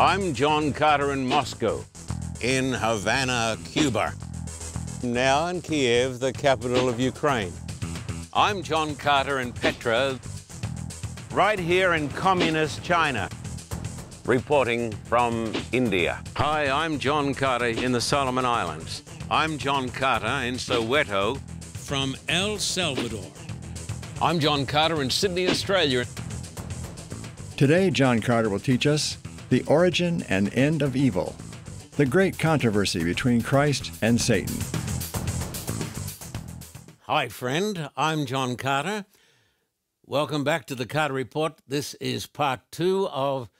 I'm John Carter in Moscow, in Havana, Cuba, now in Kiev, the capital of Ukraine. I'm John Carter in Petra, right here in communist China, reporting from India. Hi, I'm John Carter in the Solomon Islands. I'm John Carter in Soweto, from El Salvador. I'm John Carter in Sydney, Australia. Today, John Carter will teach us the origin and end of evil, the great controversy between Christ and Satan. Hi, friend. I'm John Carter. Welcome back to the Carter Report. This is part two of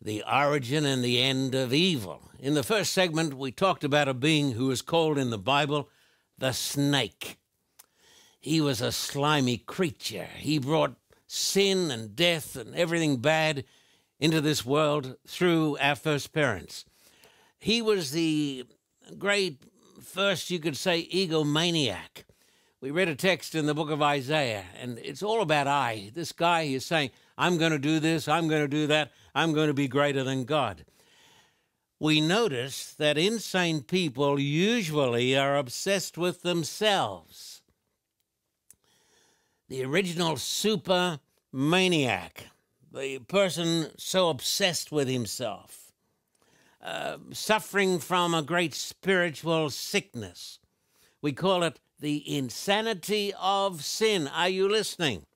the origin and the end of evil. In the first segment, we talked about a being who is called in the Bible the snake. He was a slimy creature. He brought sin and death and everything bad into this world through our first parents. He was the great, first you could say, egomaniac. We read a text in the book of Isaiah, and it's all about I. This guy is saying, I'm going to do this, I'm going to do that, I'm going to be greater than God. We notice that insane people usually are obsessed with themselves. The original super maniac the person so obsessed with himself, uh, suffering from a great spiritual sickness. We call it the insanity of sin. Are you listening?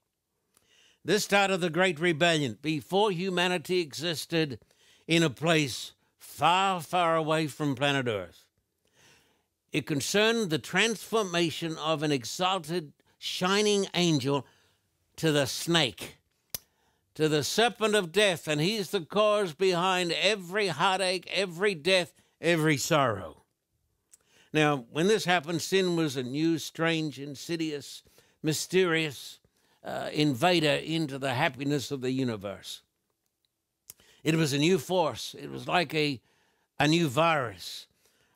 This started the Great Rebellion before humanity existed in a place far, far away from planet Earth. It concerned the transformation of an exalted, shining angel to the snake to the serpent of death, and he's the cause behind every heartache, every death, every sorrow. Now, when this happened, sin was a new, strange, insidious, mysterious uh, invader into the happiness of the universe. It was a new force. It was like a, a new virus.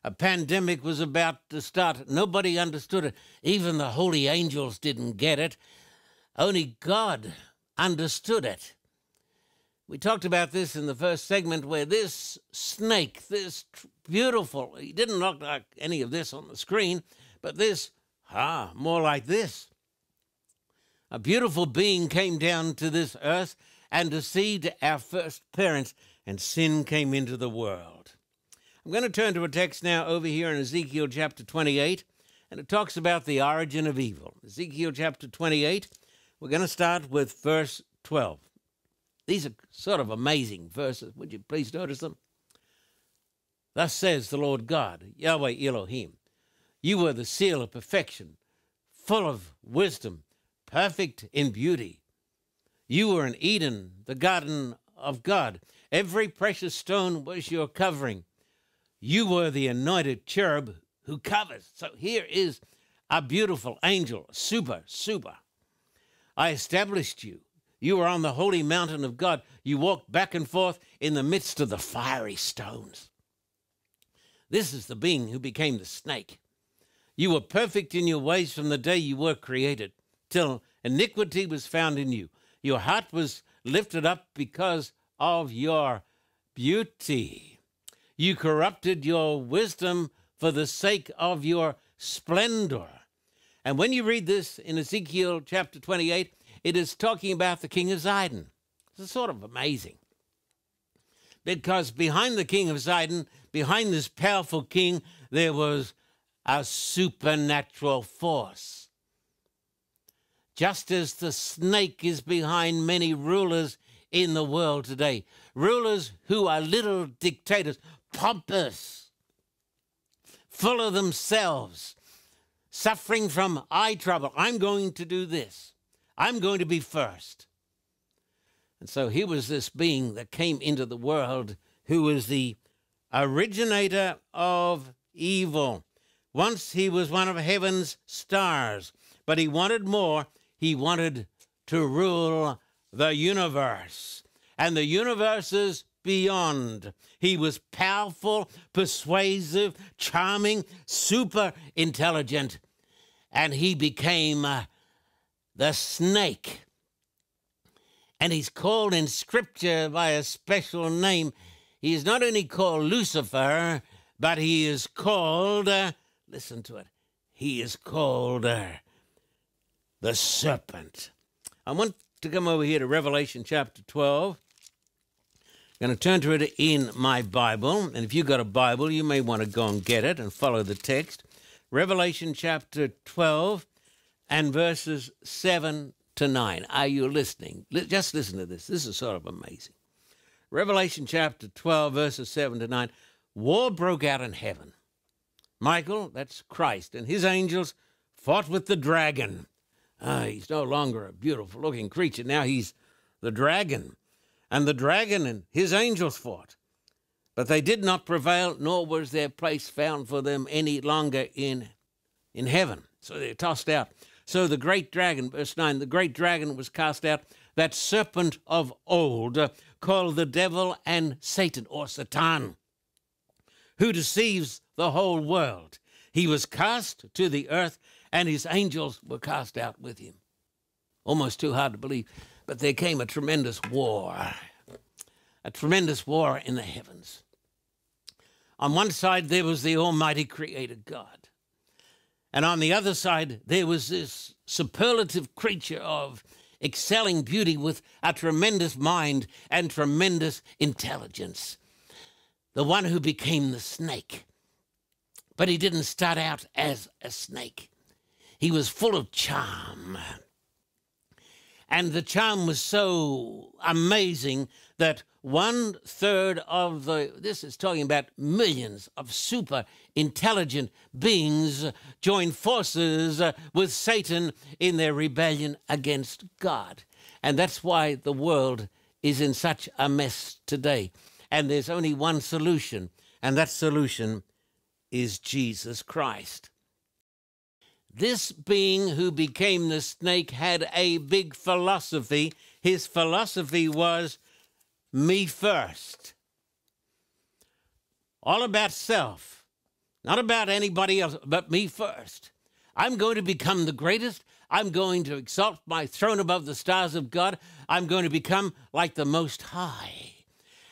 A pandemic was about to start. Nobody understood it. Even the holy angels didn't get it. Only God understood it. We talked about this in the first segment where this snake, this beautiful, he didn't look like any of this on the screen, but this, ah, more like this. A beautiful being came down to this earth and deceived our first parents, and sin came into the world. I'm going to turn to a text now over here in Ezekiel chapter 28, and it talks about the origin of evil. Ezekiel chapter 28, we're going to start with verse 12. These are sort of amazing verses. Would you please notice them? Thus says the Lord God, Yahweh Elohim, you were the seal of perfection, full of wisdom, perfect in beauty. You were in Eden, the garden of God. Every precious stone was your covering. You were the anointed cherub who covers. So here is a beautiful angel, super, super. I established you you were on the holy mountain of God. You walked back and forth in the midst of the fiery stones. This is the being who became the snake. You were perfect in your ways from the day you were created, till iniquity was found in you. Your heart was lifted up because of your beauty. You corrupted your wisdom for the sake of your splendor. And when you read this in Ezekiel chapter 28, it is talking about the king of Zidon. It's sort of amazing. Because behind the king of Zidon, behind this powerful king, there was a supernatural force. Just as the snake is behind many rulers in the world today, rulers who are little dictators, pompous, full of themselves, suffering from eye trouble. I'm going to do this. I'm going to be first. And so he was this being that came into the world who was the originator of evil. Once he was one of heaven's stars, but he wanted more. He wanted to rule the universe and the universes beyond. He was powerful, persuasive, charming, super intelligent, and he became uh, the snake. And he's called in Scripture by a special name. he is not only called Lucifer, but he is called, uh, listen to it, he is called uh, the serpent. I want to come over here to Revelation chapter 12. I'm going to turn to it in my Bible. And if you've got a Bible, you may want to go and get it and follow the text. Revelation chapter 12 and verses 7 to 9. Are you listening? Just listen to this. This is sort of amazing. Revelation chapter 12, verses 7 to 9. War broke out in heaven. Michael, that's Christ, and his angels fought with the dragon. Ah, he's no longer a beautiful looking creature. Now he's the dragon. And the dragon and his angels fought. But they did not prevail, nor was their place found for them any longer in, in heaven. So they're tossed out. So the great dragon, verse 9, the great dragon was cast out, that serpent of old, uh, called the devil and Satan, or Satan, who deceives the whole world. He was cast to the earth, and his angels were cast out with him. Almost too hard to believe. But there came a tremendous war, a tremendous war in the heavens. On one side, there was the Almighty Creator God. And on the other side, there was this superlative creature of excelling beauty with a tremendous mind and tremendous intelligence. The one who became the snake. But he didn't start out as a snake, he was full of charm and the charm was so amazing that one third of the, this is talking about millions of super intelligent beings join forces uh, with Satan in their rebellion against God. And that's why the world is in such a mess today. And there's only one solution, and that solution is Jesus Christ. This being who became the snake had a big philosophy. His philosophy was me first. All about self, not about anybody else, but me first. I'm going to become the greatest. I'm going to exalt my throne above the stars of God. I'm going to become like the Most High.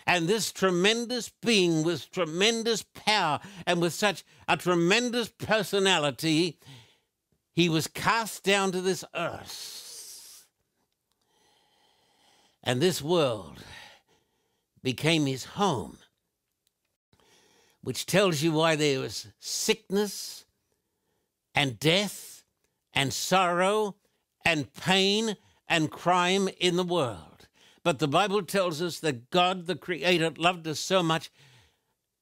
And this tremendous being with tremendous power and with such a tremendous personality he was cast down to this earth. And this world became his home, which tells you why there was sickness and death and sorrow and pain and crime in the world. But the Bible tells us that God, the Creator, loved us so much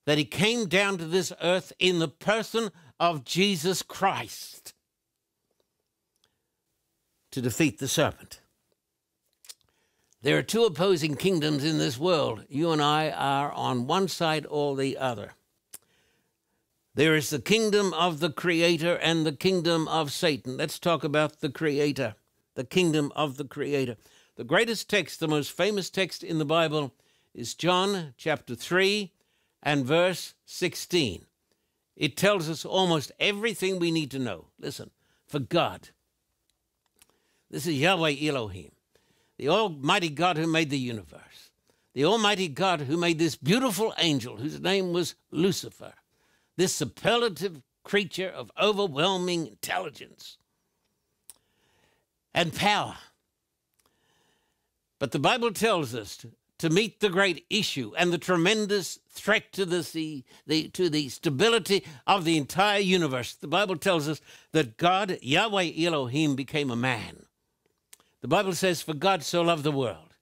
that He came down to this earth in the person of Jesus Christ to defeat the serpent. There are two opposing kingdoms in this world. You and I are on one side or the other. There is the kingdom of the Creator and the kingdom of Satan. Let's talk about the Creator, the kingdom of the Creator. The greatest text, the most famous text in the Bible, is John chapter 3 and verse 16. It tells us almost everything we need to know. Listen, for God this is Yahweh Elohim, the Almighty God who made the universe, the Almighty God who made this beautiful angel whose name was Lucifer, this superlative creature of overwhelming intelligence and power. But the Bible tells us to, to meet the great issue and the tremendous threat to the, the, to the stability of the entire universe. The Bible tells us that God, Yahweh Elohim, became a man. The Bible says, For God so loved the world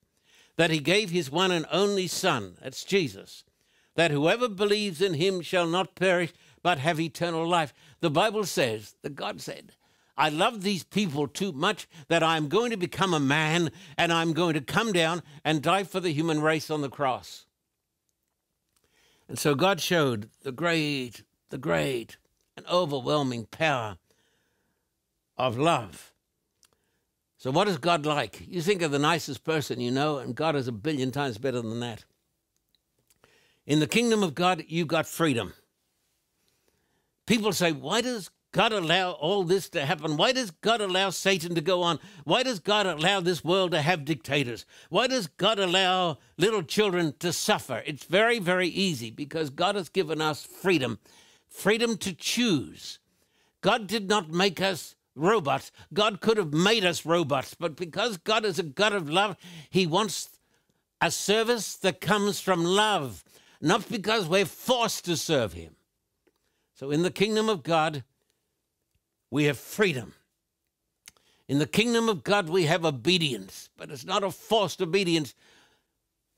that he gave his one and only Son, that's Jesus, that whoever believes in him shall not perish but have eternal life. The Bible says that God said, I love these people too much that I'm going to become a man and I'm going to come down and die for the human race on the cross. And so God showed the great, the great and overwhelming power of love so, what is God like? You think of the nicest person you know, and God is a billion times better than that. In the kingdom of God, you've got freedom. People say, why does God allow all this to happen? Why does God allow Satan to go on? Why does God allow this world to have dictators? Why does God allow little children to suffer? It's very, very easy because God has given us freedom freedom to choose. God did not make us robots. God could have made us robots, but because God is a God of love, He wants a service that comes from love, not because we're forced to serve Him. So in the kingdom of God, we have freedom. In the kingdom of God, we have obedience, but it's not a forced obedience.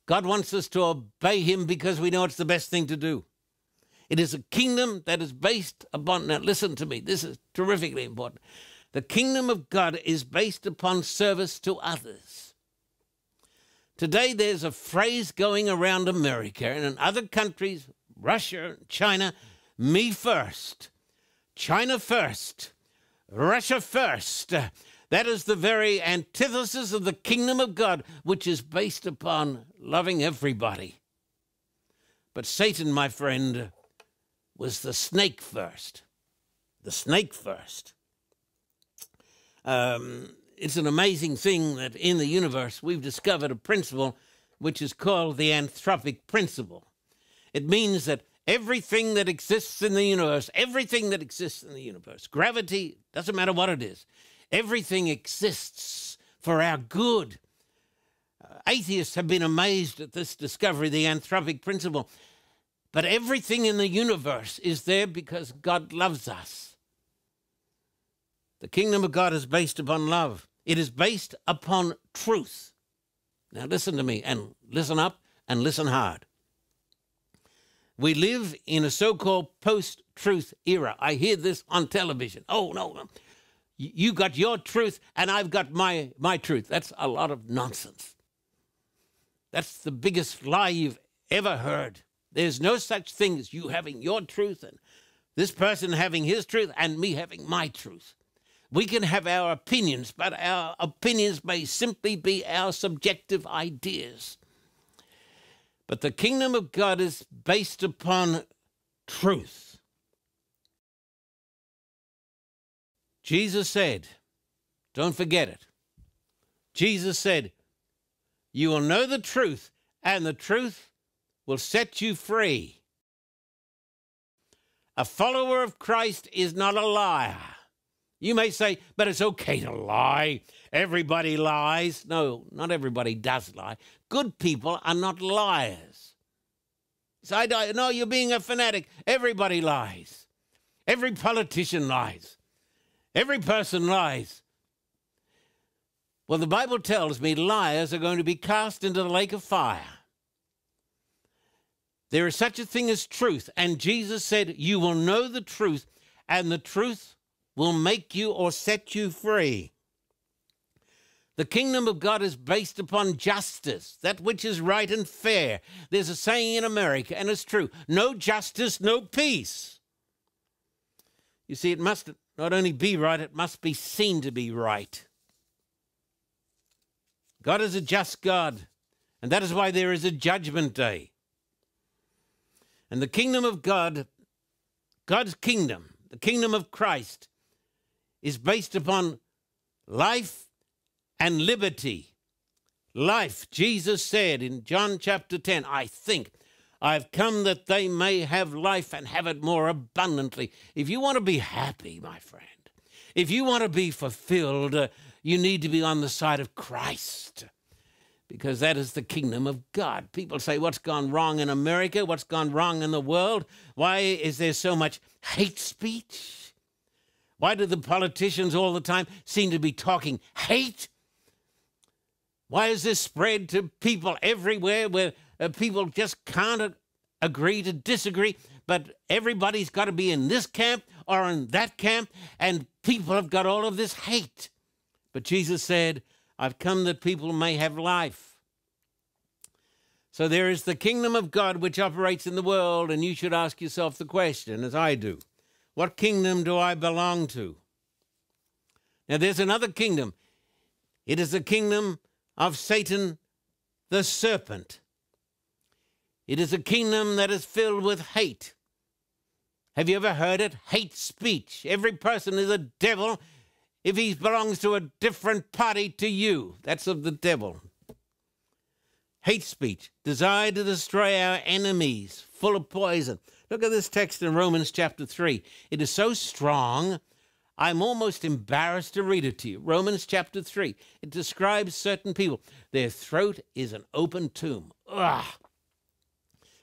God wants us to obey Him because we know it's the best thing to do. It is a kingdom that is based upon, now listen to me, this is terrifically important. The kingdom of God is based upon service to others. Today, there's a phrase going around America and in other countries, Russia, China, me first, China first, Russia first. That is the very antithesis of the kingdom of God, which is based upon loving everybody. But Satan, my friend, was the snake first. The snake first. Um, it's an amazing thing that in the universe we've discovered a principle which is called the anthropic principle. It means that everything that exists in the universe, everything that exists in the universe, gravity, doesn't matter what it is, everything exists for our good. Uh, atheists have been amazed at this discovery, the anthropic principle. But everything in the universe is there because God loves us. The kingdom of God is based upon love, it is based upon truth. Now, listen to me and listen up and listen hard. We live in a so called post truth era. I hear this on television. Oh, no, no. You got your truth and I've got my, my truth. That's a lot of nonsense. That's the biggest lie you've ever heard. There's no such thing as you having your truth and this person having his truth and me having my truth. We can have our opinions, but our opinions may simply be our subjective ideas. But the kingdom of God is based upon truth. Jesus said, don't forget it. Jesus said, You will know the truth, and the truth will set you free. A follower of Christ is not a liar. You may say, but it's okay to lie. Everybody lies. No, not everybody does lie. Good people are not liars. So I don't, no, you're being a fanatic. Everybody lies. Every politician lies. Every person lies. Well, the Bible tells me liars are going to be cast into the lake of fire. There is such a thing as truth. And Jesus said, You will know the truth, and the truth will make you or set you free. The kingdom of God is based upon justice, that which is right and fair. There's a saying in America, and it's true no justice, no peace. You see, it must not only be right, it must be seen to be right. God is a just God, and that is why there is a judgment day. And the kingdom of God, God's kingdom, the kingdom of Christ, is based upon life and liberty. Life, Jesus said in John chapter 10, I think I've come that they may have life and have it more abundantly. If you want to be happy, my friend, if you want to be fulfilled, uh, you need to be on the side of Christ because that is the kingdom of God. People say, What's gone wrong in America? What's gone wrong in the world? Why is there so much hate speech? Why do the politicians all the time seem to be talking hate? Why is this spread to people everywhere where uh, people just can't agree to disagree? But everybody's got to be in this camp or in that camp, and people have got all of this hate. But Jesus said, I've come that people may have life. So there is the kingdom of God which operates in the world, and you should ask yourself the question, as I do what kingdom do I belong to? Now, there's another kingdom. It is the kingdom of Satan, the serpent. It is a kingdom that is filled with hate. Have you ever heard it? Hate speech. Every person is a devil if he belongs to a different party to you. That's of the devil. Hate speech, desire to destroy our enemies, full of poison. Look at this text in Romans chapter 3. It is so strong, I'm almost embarrassed to read it to you. Romans chapter 3. It describes certain people. Their throat is an open tomb. Ugh.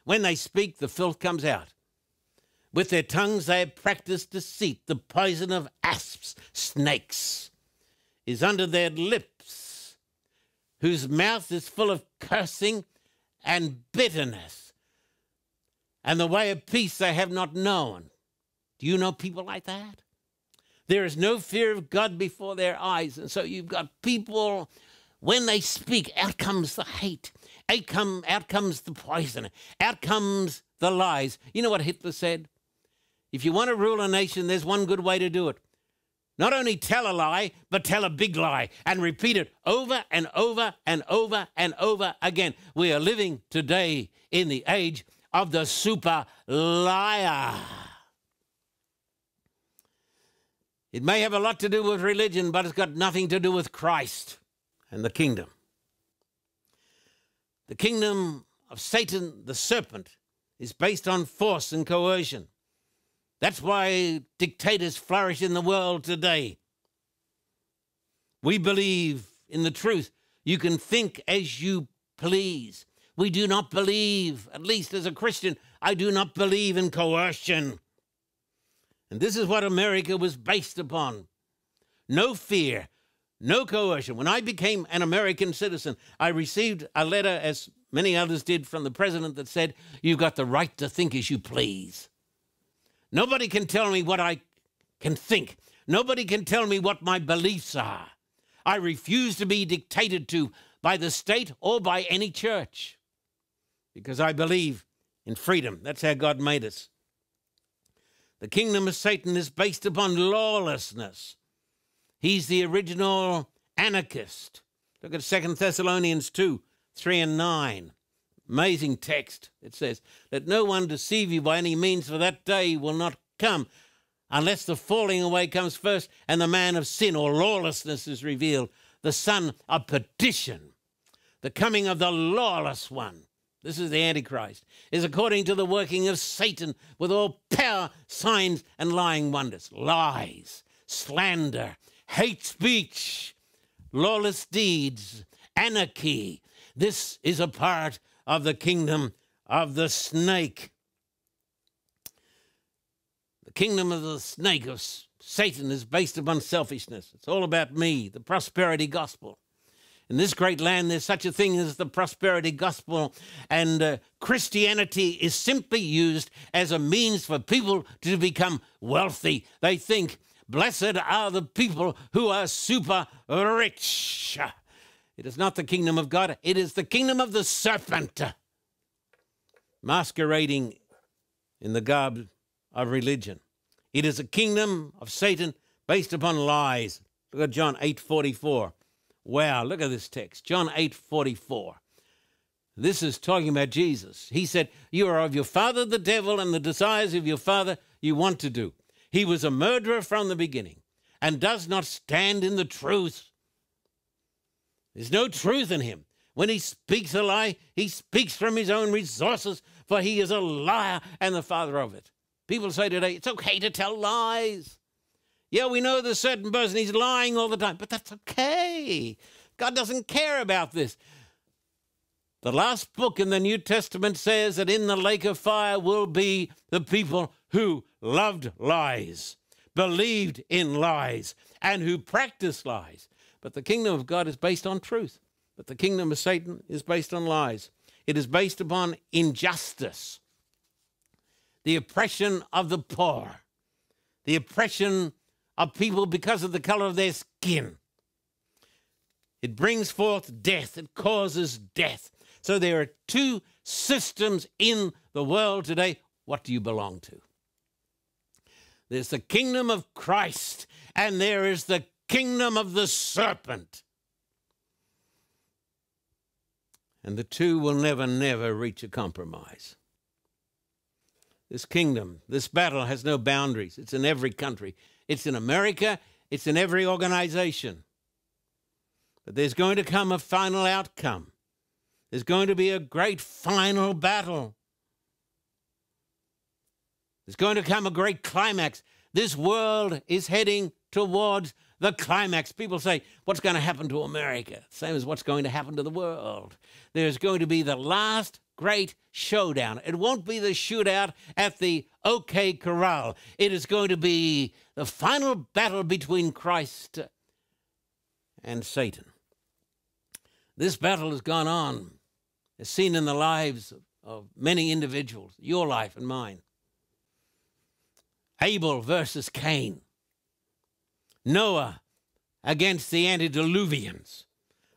When they speak, the filth comes out. With their tongues they have practiced deceit. The poison of asps, snakes, is under their lips, whose mouth is full of cursing and bitterness. And the way of peace they have not known. Do you know people like that? There is no fear of God before their eyes. And so you've got people, when they speak, out comes the hate, out, come, out comes the poison, out comes the lies. You know what Hitler said? If you want to rule a nation, there's one good way to do it. Not only tell a lie, but tell a big lie and repeat it over and over and over and over again. We are living today in the age of the super liar. It may have a lot to do with religion, but it's got nothing to do with Christ and the kingdom. The kingdom of Satan, the serpent, is based on force and coercion. That's why dictators flourish in the world today. We believe in the truth. You can think as you please. We do not believe, at least as a Christian, I do not believe in coercion. And this is what America was based upon no fear, no coercion. When I became an American citizen, I received a letter, as many others did, from the president that said, You've got the right to think as you please. Nobody can tell me what I can think. Nobody can tell me what my beliefs are. I refuse to be dictated to by the state or by any church because I believe in freedom. That's how God made us. The kingdom of Satan is based upon lawlessness. He's the original anarchist. Look at 2 Thessalonians 2 3 and 9. Amazing text. It says, Let no one deceive you by any means, for that day will not come unless the falling away comes first and the man of sin or lawlessness is revealed, the son of perdition, the coming of the lawless one. This is the Antichrist, is according to the working of Satan with all power, signs, and lying wonders, lies, slander, hate speech, lawless deeds, anarchy. This is a part of the kingdom of the snake. The kingdom of the snake, of Satan, is based upon selfishness. It's all about me, the prosperity gospel. In this great land, there's such a thing as the prosperity gospel, and uh, Christianity is simply used as a means for people to become wealthy. They think, blessed are the people who are super rich. It is not the kingdom of God, it is the kingdom of the serpent, masquerading in the garb of religion. It is a kingdom of Satan based upon lies. Look at John 8:44. Wow, look at this text. John 8:44. This is talking about Jesus. He said, "You are of your father the devil and the desires of your father you want to do." He was a murderer from the beginning and does not stand in the truth there's no truth in him. When he speaks a lie, he speaks from his own resources, for he is a liar and the father of it. People say today, it's okay to tell lies. Yeah, we know a certain person, he's lying all the time, but that's okay. God doesn't care about this. The last book in the New Testament says that in the lake of fire will be the people who loved lies, believed in lies, and who practiced lies. But the kingdom of God is based on truth. But the kingdom of Satan is based on lies. It is based upon injustice, the oppression of the poor, the oppression of people because of the color of their skin. It brings forth death, it causes death. So there are two systems in the world today. What do you belong to? There's the kingdom of Christ, and there is the kingdom of the serpent. And the two will never, never reach a compromise. This kingdom, this battle has no boundaries. It's in every country. It's in America. It's in every organization. But there's going to come a final outcome. There's going to be a great final battle. There's going to come a great climax. This world is heading towards the climax. People say, What's going to happen to America? Same as what's going to happen to the world. There's going to be the last great showdown. It won't be the shootout at the OK Corral. It is going to be the final battle between Christ and Satan. This battle has gone on, as seen in the lives of many individuals, your life and mine. Abel versus Cain. Noah against the antediluvians.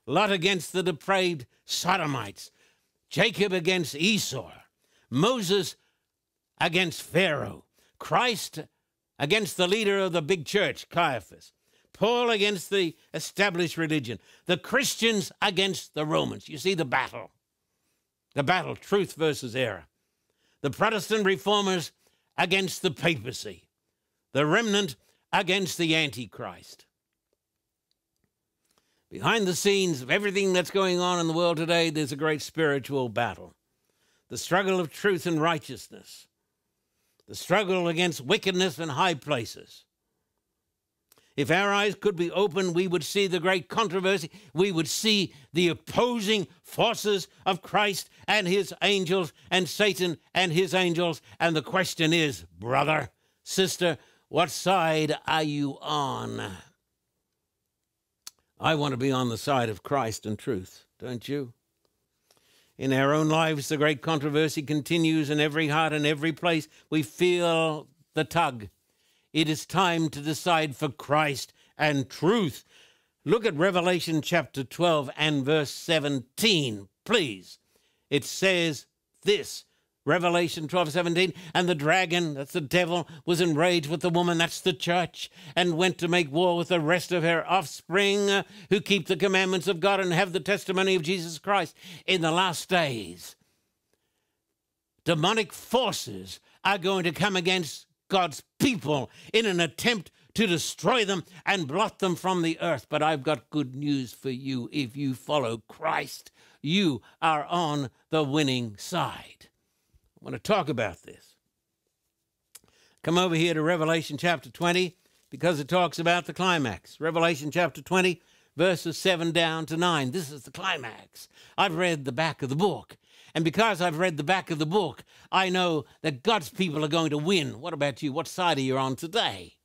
Lot against the depraved Sodomites. Jacob against Esau. Moses against Pharaoh. Christ against the leader of the big church, Caiaphas. Paul against the established religion. The Christians against the Romans. You see the battle. The battle, truth versus error. The Protestant reformers against the papacy, the remnant against the Antichrist. Behind the scenes of everything that's going on in the world today, there's a great spiritual battle. The struggle of truth and righteousness, the struggle against wickedness in high places. If our eyes could be open, we would see the great controversy. We would see the opposing forces of Christ and his angels and Satan and his angels. And the question is, brother, sister, what side are you on? I want to be on the side of Christ and truth, don't you? In our own lives, the great controversy continues in every heart and every place. We feel the tug it is time to decide for Christ and truth. Look at Revelation chapter 12 and verse 17, please. It says this Revelation 12, 17. And the dragon, that's the devil, was enraged with the woman, that's the church, and went to make war with the rest of her offspring who keep the commandments of God and have the testimony of Jesus Christ. In the last days, demonic forces are going to come against God's people in an attempt to destroy them and blot them from the earth. But I've got good news for you. If you follow Christ, you are on the winning side. I want to talk about this. Come over here to Revelation chapter 20 because it talks about the climax. Revelation chapter 20, verses 7 down to 9. This is the climax. I've read the back of the book. And because I've read the back of the book, I know that God's people are going to win. What about you? What side are you on today?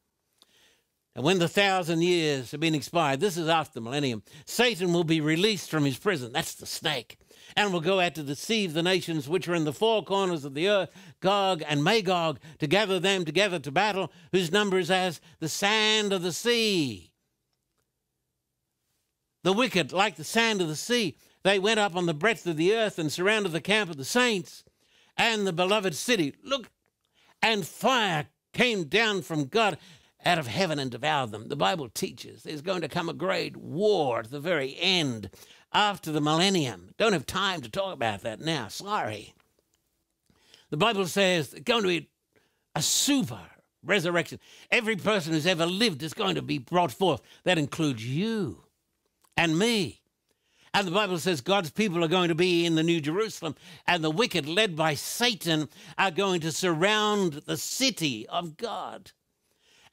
And when the thousand years have been expired, this is after the millennium, Satan will be released from his prison. That's the snake. And will go out to deceive the nations which are in the four corners of the earth, Gog and Magog, to gather them together to battle, whose number is as the sand of the sea. The wicked, like the sand of the sea, they went up on the breadth of the earth and surrounded the camp of the saints and the beloved city. Look, and fire came down from God out of heaven and devoured them. The Bible teaches there's going to come a great war at the very end after the millennium. Don't have time to talk about that now. Sorry. The Bible says there's going to be a super resurrection. Every person who's ever lived is going to be brought forth. That includes you and me. And the Bible says God's people are going to be in the New Jerusalem, and the wicked, led by Satan, are going to surround the city of God.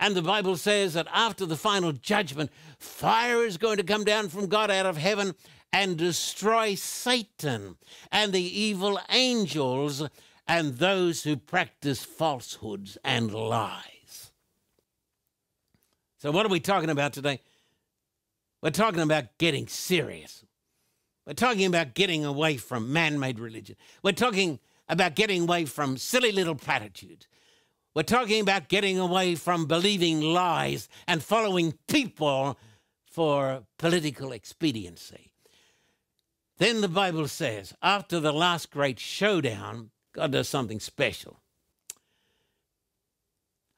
And the Bible says that after the final judgment, fire is going to come down from God out of heaven and destroy Satan and the evil angels and those who practice falsehoods and lies. So, what are we talking about today? We're talking about getting serious. We're talking about getting away from man made religion. We're talking about getting away from silly little platitudes. We're talking about getting away from believing lies and following people for political expediency. Then the Bible says, after the last great showdown, God does something special.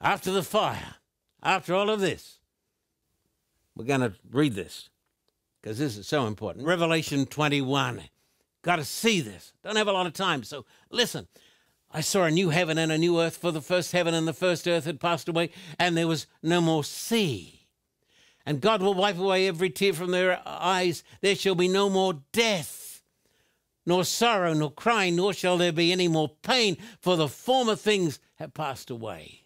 After the fire, after all of this, we're going to read this because this is so important. Revelation 21. Got to see this. Don't have a lot of time, so listen. I saw a new heaven and a new earth, for the first heaven and the first earth had passed away, and there was no more sea. And God will wipe away every tear from their eyes. There shall be no more death, nor sorrow, nor crying, nor shall there be any more pain, for the former things have passed away.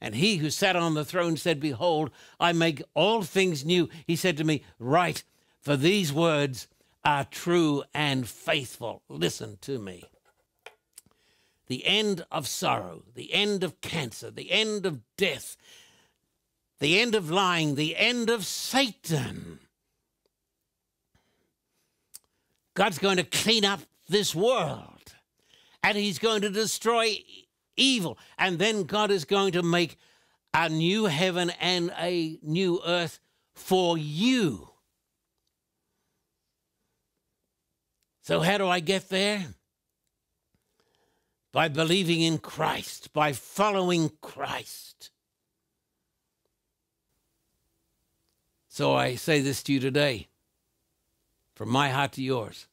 And he who sat on the throne said, Behold, I make all things new. He said to me, Write, for these words are true and faithful. Listen to me. The end of sorrow, the end of cancer, the end of death, the end of lying, the end of Satan. God's going to clean up this world and he's going to destroy evil. And then God is going to make a new heaven and a new earth for you. So, how do I get there? By believing in Christ, by following Christ. So, I say this to you today from my heart to yours.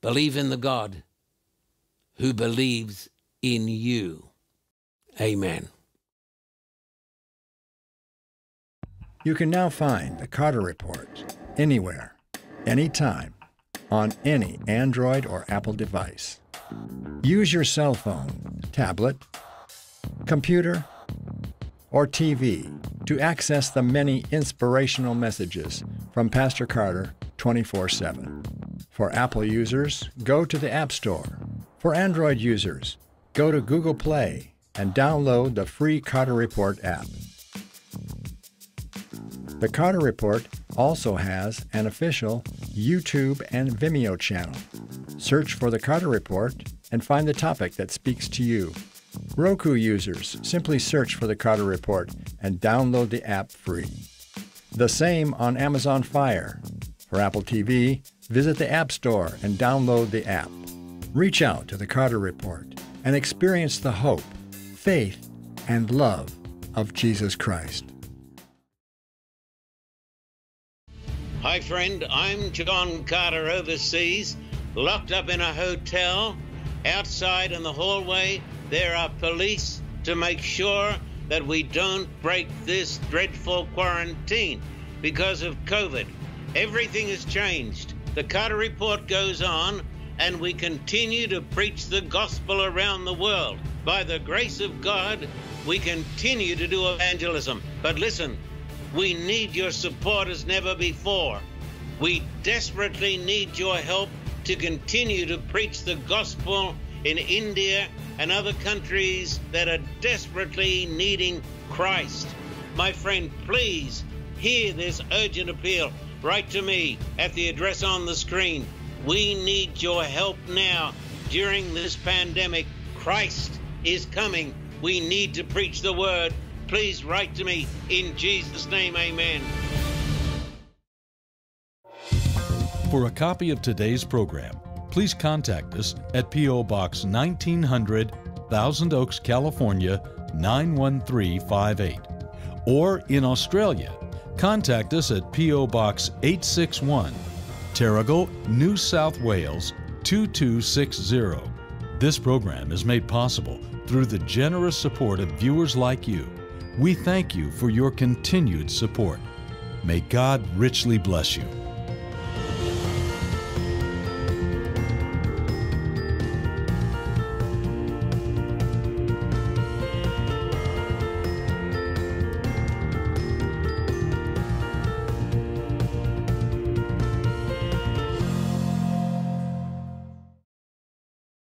Believe in the God who believes in you. Amen. You can now find the Carter Report anywhere, anytime, on any Android or Apple device. Use your cell phone, tablet, computer, or TV to access the many inspirational messages from Pastor Carter 24 7. For Apple users, go to the App Store for Android users, go to Google Play and download the free Carter Report app. The Carter Report also has an official YouTube and Vimeo channel. Search for the Carter Report and find the topic that speaks to you. Roku users simply search for the Carter Report and download the app free. The same on Amazon Fire. For Apple TV, visit the App Store and download the app. Reach out to the Carter Report and experience the hope, faith, and love of Jesus Christ. Hi, friend. I'm John Carter overseas, locked up in a hotel. Outside in the hallway, there are police to make sure that we don't break this dreadful quarantine because of COVID. Everything has changed. The Carter Report goes on and we continue to preach the gospel around the world. By the grace of God, we continue to do evangelism. But listen, we need your support as never before. We desperately need your help to continue to preach the gospel in India and other countries that are desperately needing Christ. My friend, please hear this urgent appeal. Write to me at the address on the screen. We need your help now during this pandemic. Christ is coming. We need to preach the word. Please write to me in Jesus' name. Amen. For a copy of today's program, please contact us at P.O. Box 1900, Thousand Oaks, California 91358. Or in Australia, contact us at P.O. Box 861. Terrigal, New South Wales 2260. This program is made possible through the generous support of viewers like you. We thank you for your continued support. May God richly bless you.